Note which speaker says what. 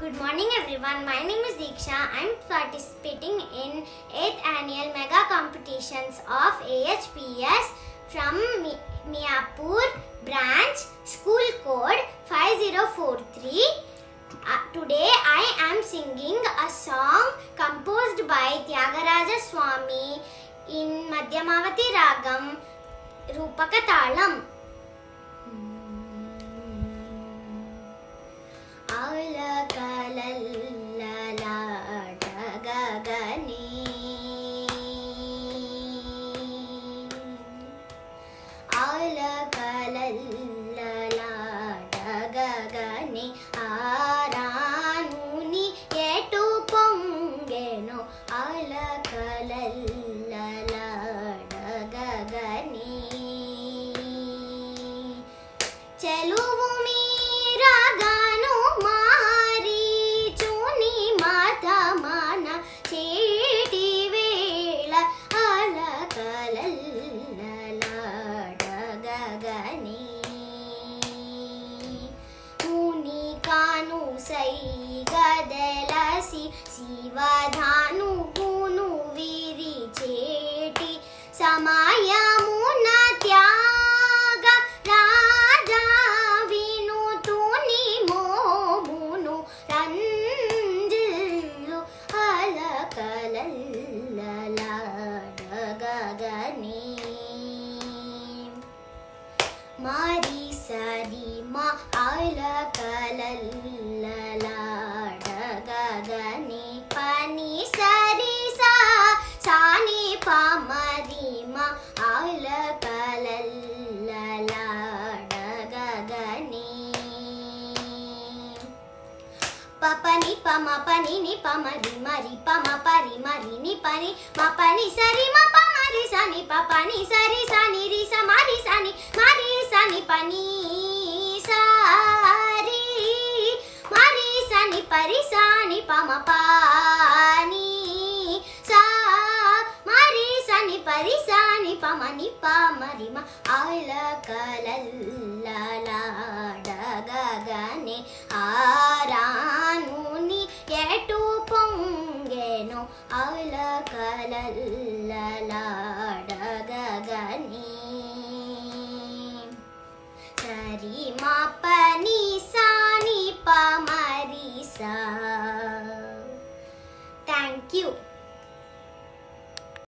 Speaker 1: Good morning everyone. My name is Diksha. I'm participating in 8th annual mega competitions of AHPS from Mi- Miapur branch school code 5043. Uh, today I am singing a song composed by Tyagaraja Swami in Madhyamavati Ragam Rupaka కాను సై గదలసి శివధాను గును విరిచేటి సమయమున త్యాగ రాజా వినుతుని మోమును రంజిల్లు అలకలల్లలాడగగని. మరి సరి మా అలకలల్లలాడగగని పని సరి సాని పమరి ఆల అలకలల్లలాడగగని పపని పమ పని ని పమరి మరి పమ పరి మరి ని పని మ పని సరి మ పమరి సని పపని సరి సని రి స సని మరి సని పని. పరి సా ని పమ పాని సా మరి స ని పరి సా ని పమ ని ప మరి మ ఆల కలల్ల లాడగ గని ఆరానుని ఎటు పొంగెను ఆల కలల్ల లాడగ గని సరి మా ప Cute.